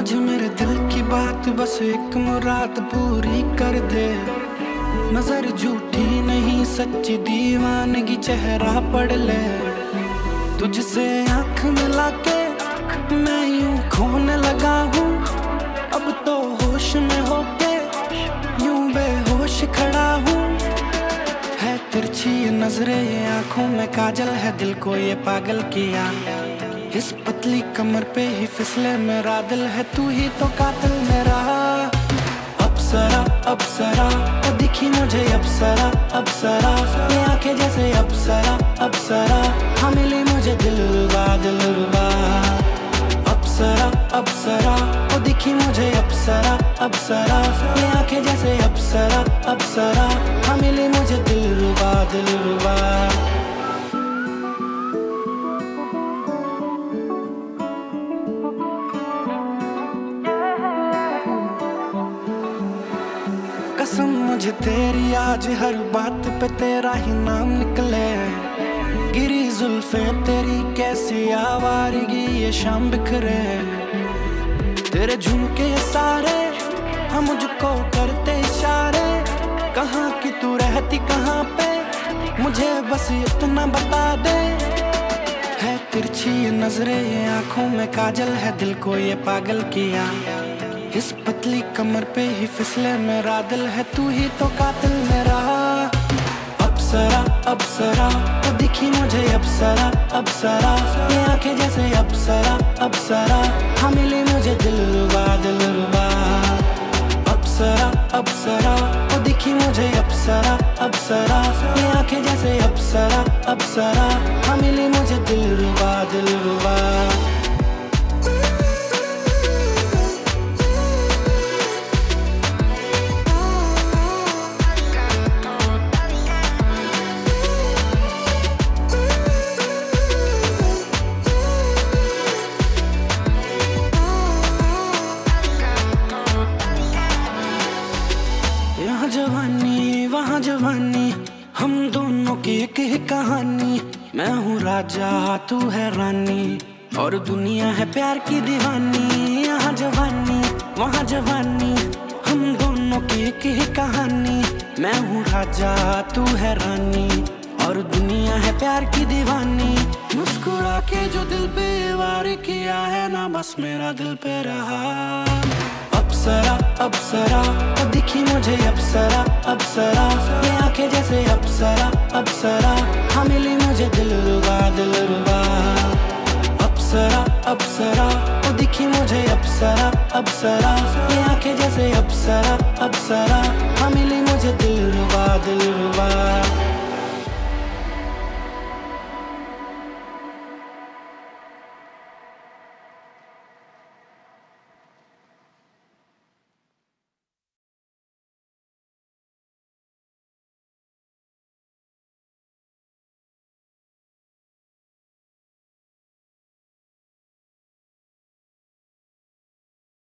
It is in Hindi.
दिल की बात बस एक मुराद पूरी कर दे। नज़र झूठी नहीं, सच्ची दीवानगी चेहरा पढ़ ले। तुझसे आँख मिला के मैं यूँ खोने लगा हूँ। अब तो होश में होके यूँ बेहोश खड़ा हूँ। है तिरछी नजरे ये आँखों में काजल है दिल को ये पागल किया इस पतली कमर पे ही फिसले मेरा दिल है, तू ही तो कातिल मेरा। अपसरा अपसरा तो दिखी मुझे अप्सरा अप्सरा ये आँखें जैसे अप्सरा अप्सरा हाँ मिली मुझे दिल रुबा दिल रुबा। अप्सरा अप्सरा तो दिखी मुझे अपसरा अपसरा ये आँखें जैसे अपसरा अपसरा हाँ मिली मुझे दिल रुबा। कसम, मुझे तेरी आज हर बात पे तेरा ही नाम निकले। गिरी जुल्फे, तेरी कैसी आवारगी, ये शाम बिखरे। तेरे झुमके सारे, हम मुझको करते इशारे। कहाँ की तू रहती, कहाँ पे? मुझे बस इतना बता दे। है तिरछी नजरे, ये आँखों में काजल है दिल को, ये पागल किया इस पतली कमर पे ही फिसले मेरा दिल है, तू ही तो कातिल मेरा। अप्सरा अप्सरा तो दिखी मुझे अप्सरा अप्सरा ये आँखें जैसे अप्सरा अप्सरा हाँ मिली मुझे दिल रुबा दिल रुबा अप्सरा अप्सरा तो दिखी मुझे अप्सरा अप्सरा ये आँखें जैसे अप्सरा अप्सरा हाँ मिली मुझे दिल रुबा जवानी, हम दोनों की एक ही कहानी। मैं हूँ राजा, तू है रानी, और दुनिया है प्यार की दीवानी। यहाँ जवानी, वहाँ जवानी, हम दोनों की एक ही कहानी। मैं हूँ राजा, तू है रानी, और दुनिया है प्यार की दीवानी। मुस्कुरा के जो दिल पे वार किया है ना, बस मेरा दिल पे रहा। अप्सरा अप्सरा तो दिखी मुझे अपसरा अपसरा ये आँखें जैसे अपसरा अपसरा हाँ मिली मुझे दिल रुबा दिल रुबा। अपसरा अपसरा वो दिखी मुझे अपसरा अपसरा ये आँखें जैसे अपसरा अपसरा हाँ मिली मुझे दिल रुबा दिल रुबा।